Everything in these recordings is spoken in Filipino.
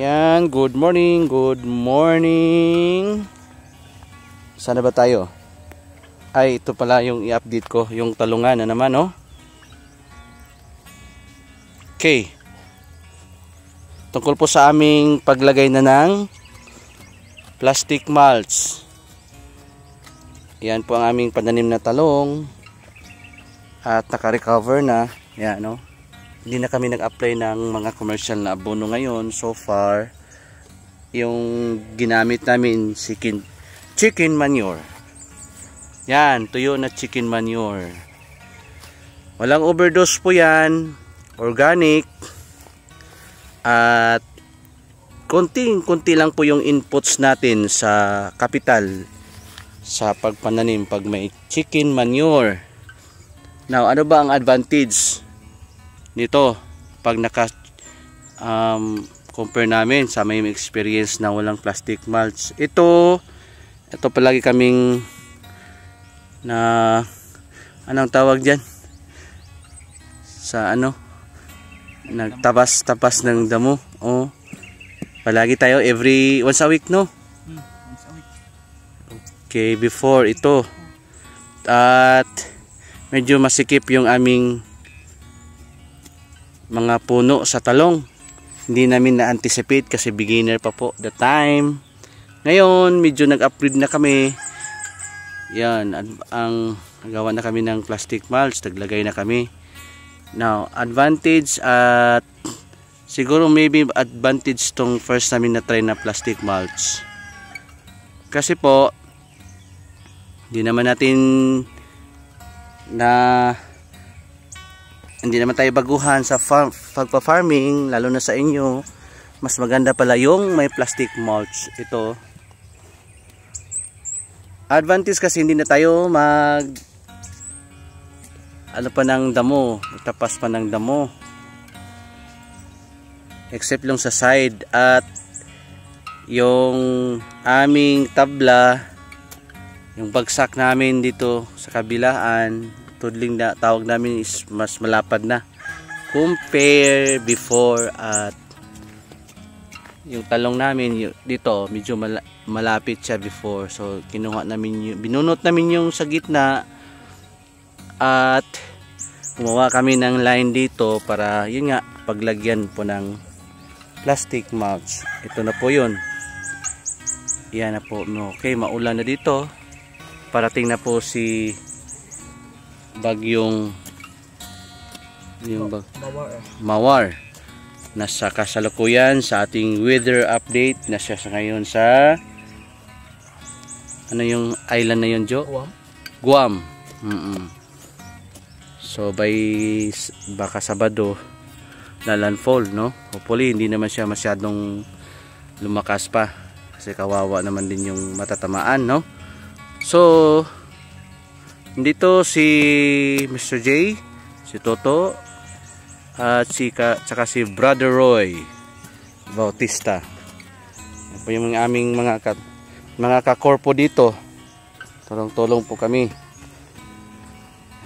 Ayan, good morning, good morning. Sana ba tayo? Ay, ito pala yung i-update ko, yung talungan na naman, no? Okay. Tungkol po sa aming paglagay na ng plastic mulch. Yan po ang aming pananim na talong. At naka-recover na. Yan, no? Hindi na kami nag-apply ng mga commercial na abono ngayon so far. Yung ginamit namin chicken chicken manure. Yan tuyo na chicken manure. Walang overdose po yan. Organic. At konting konti lang po yung inputs natin sa capital sa pagpananim pag may chicken manure. Now ano ba ang advantage nito. Pag naka um, compare namin sa may experience na walang plastic mulch. Ito ito palagi kaming na anong tawag dyan? Sa ano? Nagtabas-tabas ng damo. Oh. Palagi tayo every once a week no? Okay before ito. At medyo masikip yung aming mga puno sa talong. Hindi namin na-anticipate kasi beginner pa po the time. Ngayon, medyo nag-upgrade na kami. Yan, ang gawa na kami ng plastic mulch, naglagay na kami. Now, advantage at siguro maybe advantage tong first namin na try na plastic mulch. Kasi po, hindi naman natin na hindi naman tayo baguhan sa farm, pagpa-farming lalo na sa inyo. Mas maganda pala yung may plastic mulch. Ito. Advantage kasi hindi na tayo mag ano pa ng damo tapas pa ng damo. Except lang sa side at yung aming tabla yung bagsak namin dito sa kabilaan tudling na tawag namin is mas malapad na. Compare before at yung talong namin dito medyo mal malapit siya before. So kinuha namin yung binunot namin yung sa gitna at gumawa kami ng line dito para yun nga paglagyan po ng plastic mulch. Ito na po yun. Yan na po okay maulan na dito. Parating na po si bagyong yung bag, mawar, eh. mawar. Nasa kasalukuyan sa ating weather update. Na siya sa ngayon sa ano yung island na yun Jo? Guam. Guam. Mm -mm. so by baka Sabado na landfall no? Hopefully hindi naman siya masyadong lumakas pa. Kasi kawawa naman din yung matatamaan no? So dito si Mr. J, si Toto, at si ka, saka si Brother Roy Bautista. Yan po yung aming mga ka, mga kakorpo dito. Tulong-tulong po kami.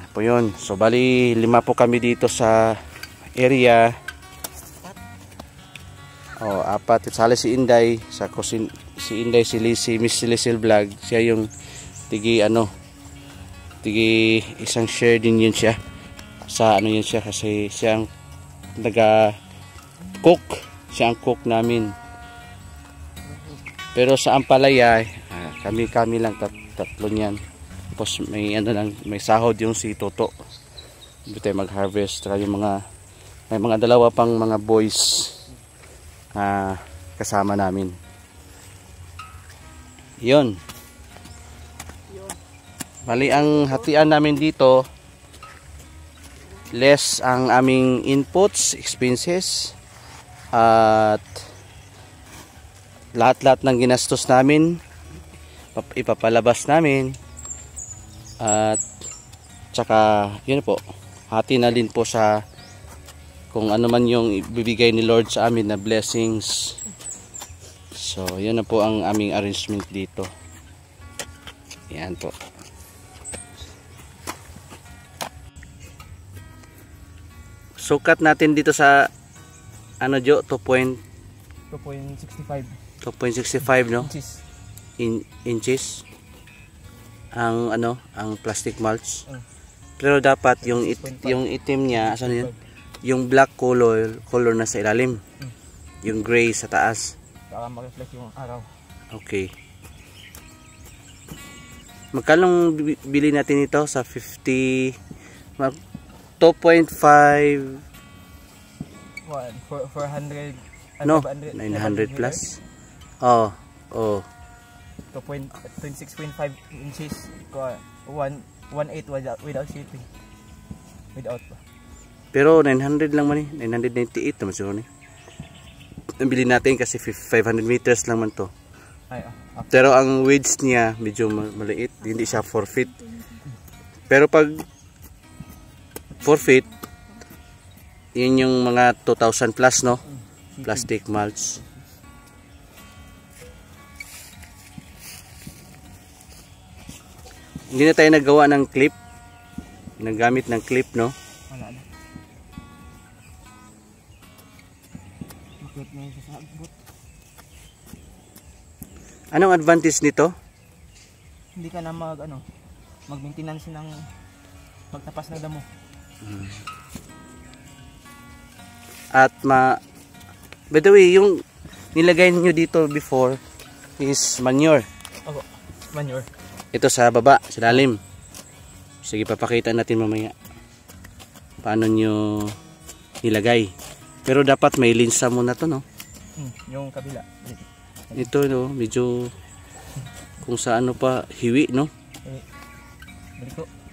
Yan po yun. So bali lima po kami dito sa area. Oh, apat. Sali si Inday, sa kusin si Inday si Lisi, Miss Lisil Vlog. Siya yung tigi ano tigi isang share din yun siya. Sa ano yun siya kasi siya ang naga cook siya ang cook namin. Pero sa Ampalaya ah, kami kami lang tat tatlo niyan. Tapos may ano lang may sahod yung si Toto. Tayo mag harvest saka yung mga may mga dalawa pang mga boys ah, kasama namin. Yun Bali ang hatian namin dito less ang aming inputs, expenses at lahat-lahat ng ginastos namin ipapalabas namin at tsaka yun po hati na din po sa kung ano man yung ibibigay ni Lord sa amin na blessings. So yun na po ang aming arrangement dito. Yan po sukat natin dito sa ano Jo? 2.5 2.65 2.65 no? Inches. in inches. Ang ano ang plastic mulch. Mm. pero dapat yung it, 6.5. yung itim niya asan yun? Yung black color color na sa ilalim. Mm. yung gray sa taas. Para ma-reflect yung araw. okay. Magkano bi- bili natin ito? Sa 50 mag 2.5 One, for, 400 no 500 900 plus oh oh 2.26.5 inches. Ko 1 1.8 without, without shipping. Without pa. Pero 900 lang man eh. 998 naman siguro ni. Ang natin kasi fif- 500 meters lang man to. Ay, ah. Pero ang width niya medyo ma- maliit. Hindi siya 4 feet. Pero pag 4 feet, yun yung mga 2,000 plus no? Plastic mulch. Hindi na tayo naggawa ng clip. Naggamit ng clip no? Wala na. Anong advantage nito? Hindi ka na mag, ano, mag-maintenance ng magtapas ng damo. At ma By the way, yung nilagay niyo dito before is manure. Opo, manure. Ito sa baba, sa lalim. Sige, papakita natin mamaya. Paano nyo nilagay. Pero dapat may linsa muna to, no? Hmm, yung kabila. Ito, no? Medyo kung sa ano pa, hiwi, no? Eh, balik ko.